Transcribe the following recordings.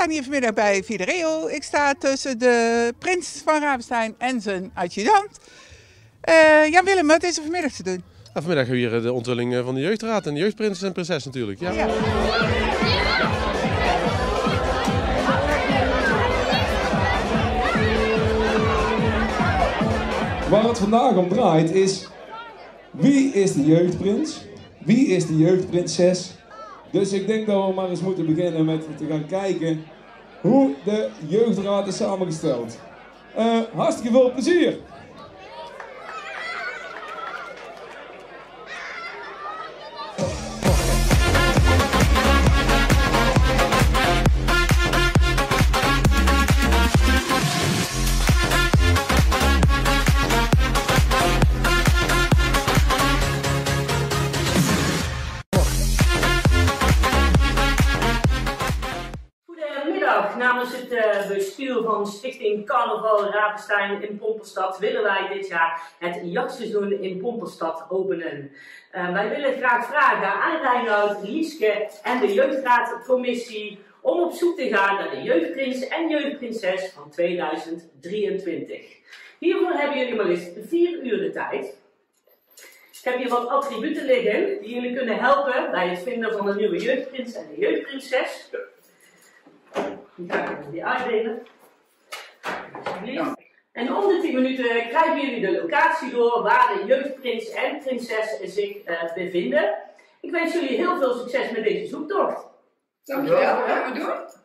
we staan hier vanmiddag bij Fidereo. Ik sta tussen de prins van Ravenstein en zijn adjudant. Uh, Jan Willem, wat is er vanmiddag te doen? Nou, vanmiddag hebben we hier eh, de onthulling van de jeugdraad en de jeugdprins en prinses natuurlijk. Ja. ja. Waar het vandaag om draait is wie is de jeugdprins? Wie is de jeugdprinses? Dus ik denk dat we maar eens moeten beginnen met te gaan kijken hoe de jeugdraad is samengesteld. Uh, hartstikke veel plezier! Van Stichting Carnaval Ravenstein in Pompenstad willen wij dit jaar het jachtseizoen in Pompenstad openen. Uh, wij willen graag vragen aan Reinoud, Lieske en de Jeugdraadcommissie om op zoek te gaan naar de jeugdprins en jeugdprinses van 2023. Hiervoor hebben jullie maar eens vier uur de tijd. Ik heb hier wat attributen liggen die jullie kunnen helpen bij het vinden van een nieuwe jeugdprins en een jeugdprinses. Die ga die uitdelen. En om de 10 minuten krijgen jullie de locatie door waar de jeugdprins en prinses zich uh, bevinden. Ik wens jullie heel veel succes met deze zoektocht. Dankjewel, ja, gaan we doen.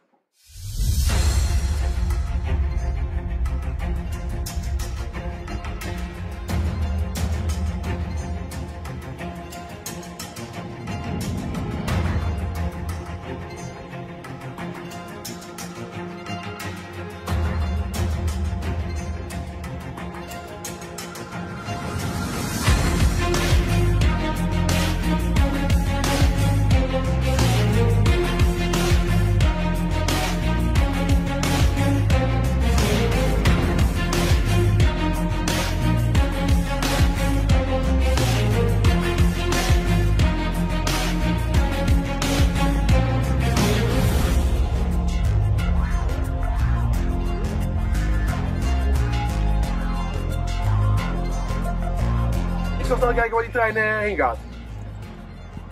Snel kijken waar die trein uh, heen gaat.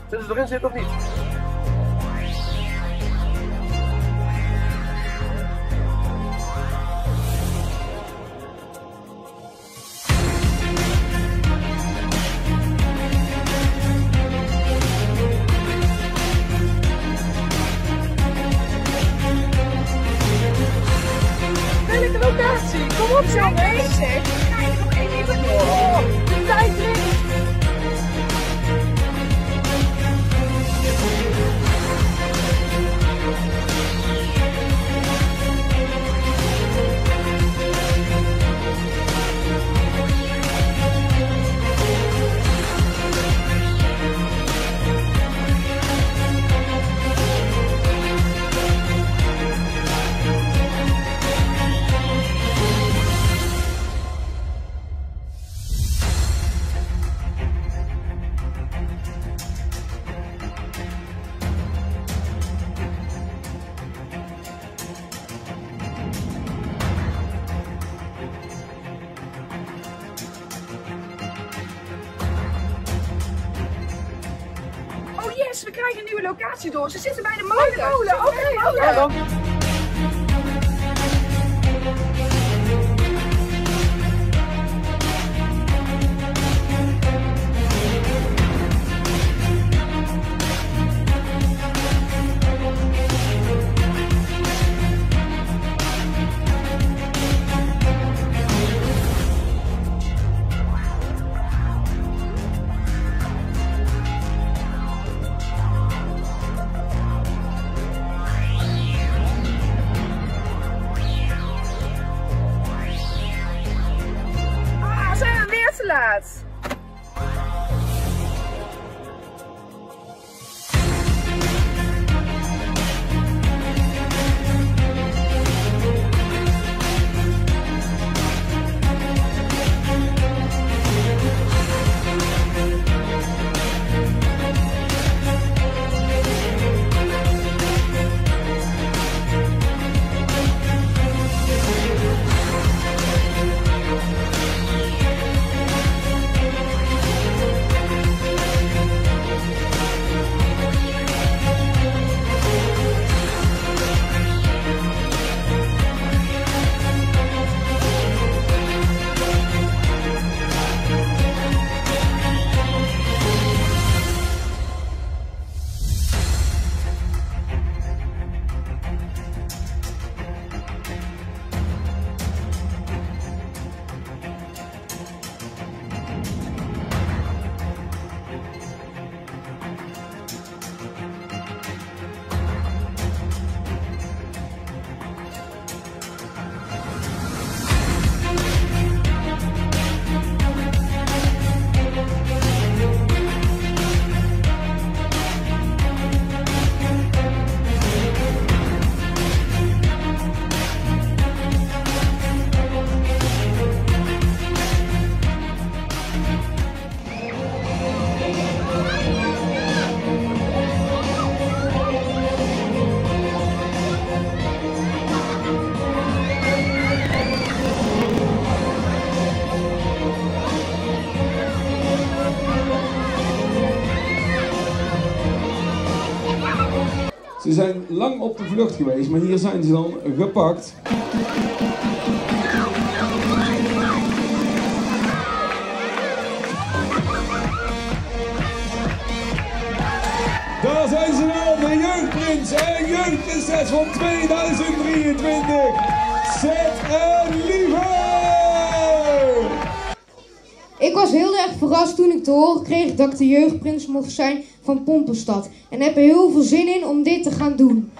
Zullen ze erin zitten of niet? Kom op, zo krijgen een nieuwe locatie door. Ze zitten bij de molen. Oké, oké. that. Ze zijn lang op de vlucht geweest, maar hier zijn ze dan gepakt. Daar zijn ze wel, de jeugdprins en jeugdprinses van 2023. Zet en lieve! Heel erg verrast toen ik te horen kreeg dat ik de jeugdprins mocht zijn van Pompenstad. En heb er heel veel zin in om dit te gaan doen.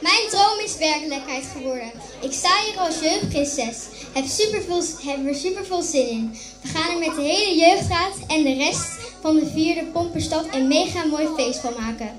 Mijn droom is werkelijkheid geworden. Ik sta hier als jeugdprinses. Heb superveel, heb er super veel zin in. We gaan er met de hele jeugdraad en de rest van de vierde Pompenstad een mega mooi feest van maken.